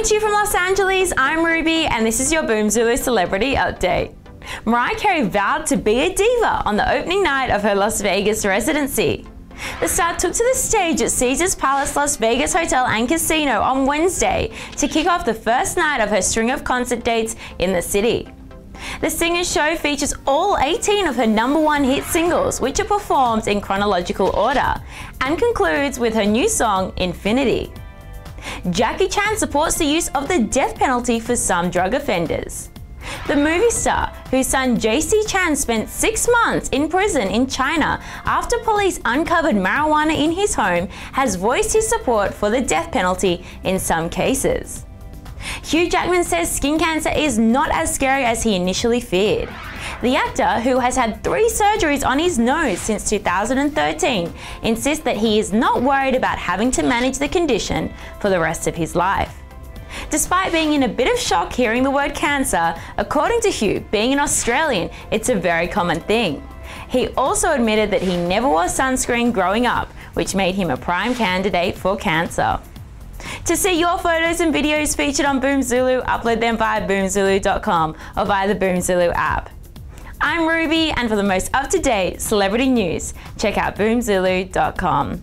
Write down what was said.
Coming to you from Los Angeles, I'm Ruby, and this is your Boomzulu Celebrity Update. Mariah Carey vowed to be a diva on the opening night of her Las Vegas residency. The star took to the stage at Caesars Palace Las Vegas Hotel and Casino on Wednesday to kick off the first night of her string of concert dates in the city. The singer's show features all 18 of her number one hit singles, which are performed in chronological order, and concludes with her new song, Infinity. Jackie Chan supports the use of the death penalty for some drug offenders. The movie star, whose son Jaycee Chan spent six months in prison in China after police uncovered marijuana in his home, has voiced his support for the death penalty in some cases. Hugh Jackman says skin cancer is not as scary as he initially feared. The actor, who has had three surgeries on his nose since 2013, insists that he is not worried about having to manage the condition for the rest of his life. Despite being in a bit of shock hearing the word cancer, according to Hugh, being an Australian, it's a very common thing. He also admitted that he never wore sunscreen growing up, which made him a prime candidate for cancer. To see your photos and videos featured on Boomzulu, upload them via boomzulu.com or via the Boomzulu app. I'm Ruby, and for the most up to date celebrity news, check out boomzulu.com.